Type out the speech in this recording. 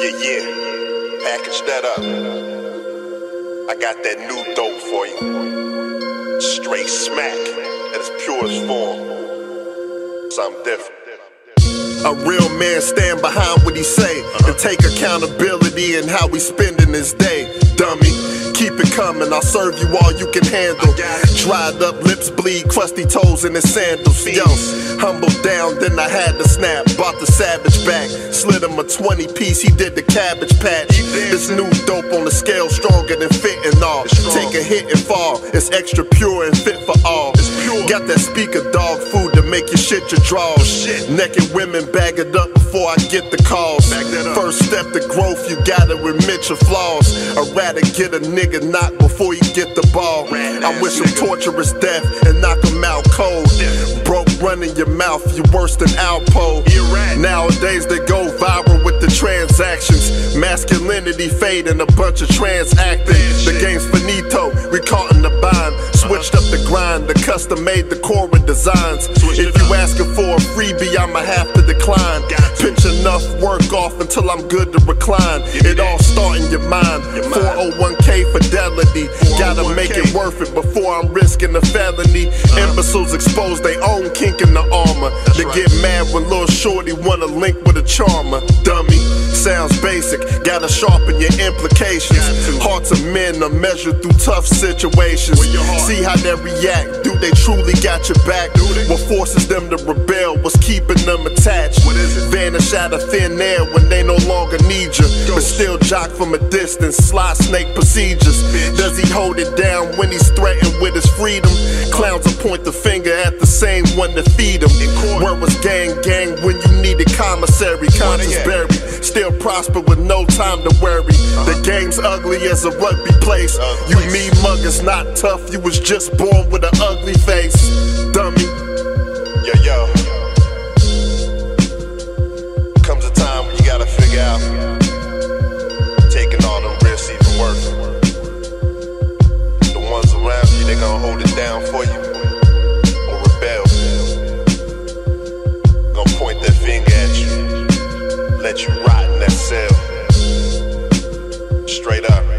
Yeah, yeah. Package that up. I got that new dope for you. Straight smack at its purest form. Something different. A real man stand behind what he say and take accountability in how he spending his day. Dummy, keep it coming. I'll serve you all you can handle. Dried up lips bleed, crusty toes in his sandals. Yo, humbled down, then I had to snap. Bought the savage back, slid him a 20 piece. He did the cabbage patch. This new dope on the scale stronger than fentanyl. Take a hit and fall. It's extra pure and fit for all. Got that speaker dog food to make you shit your drawers. Naked women bag it up before I get the calls. First step to growth, you gotta admit your flaws. I'd rather get a nigga knocked before you get the ball. I wish him torturous death and knock him out cold. Broke running your mouth, you worse than Alpo. Nowadays they go viral with the transactions. Masculinity fading, a bunch of trans acting. Designs. If you asking for a freebie, I'ma have to decline. Pinch enough work off until I'm good to recline. It all start in your mind. 401k fidelity. Gotta make it worth it before I'm risking a felony. Imbeciles expose their own kink in the armor. They get mad when little shorty wanna link with a charmer. Dummy. Sounds basic, gotta sharpen your implications. Hearts of men are measured through tough situations. See how they react. Do they truly got your back? What forces them to rebel? What's keeping them attached? Vanish out of thin air when they no longer need you. But still jock from a distance, sly snake procedures. Does he hold it down when he's threatened with his freedom? Clowns will point the finger at the same one to feed him. Where was gang gang when you needed commissary? Conscious buried, still prosper with no time to worry. The game's ugly as a rugby place. You mean muggers not tough, you was just born with an ugly face. Dummy. straight up.